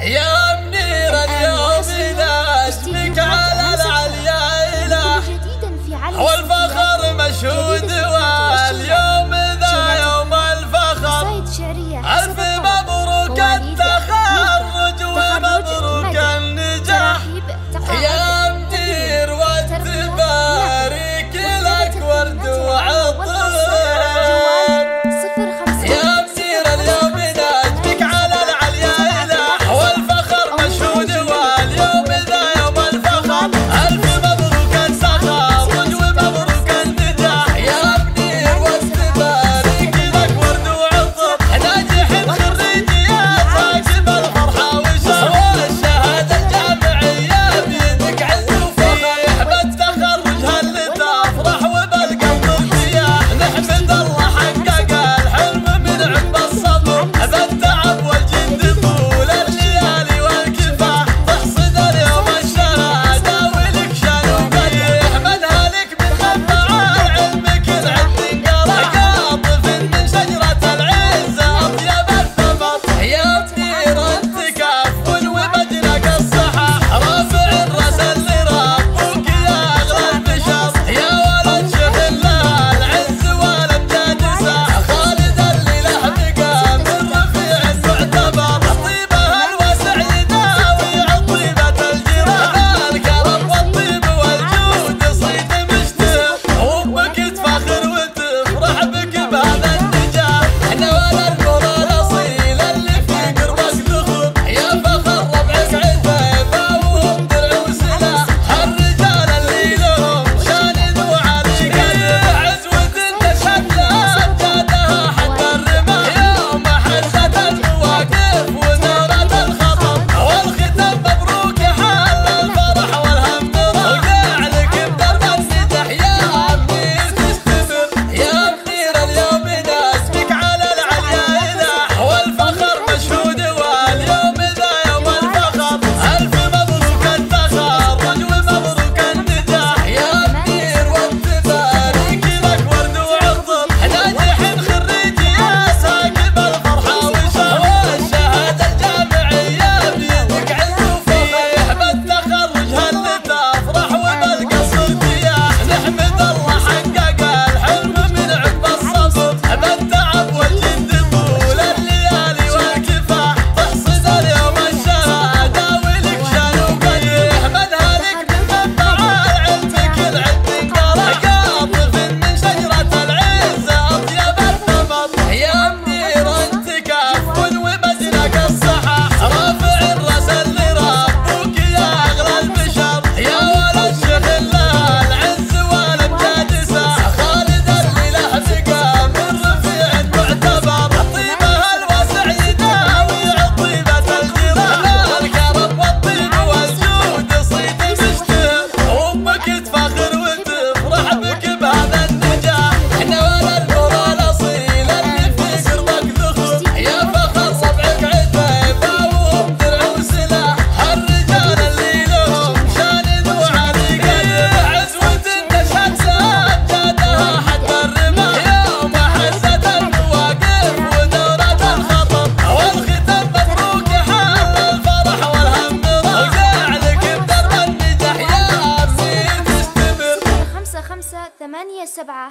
Yeah. Elizabeth